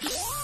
Yeah.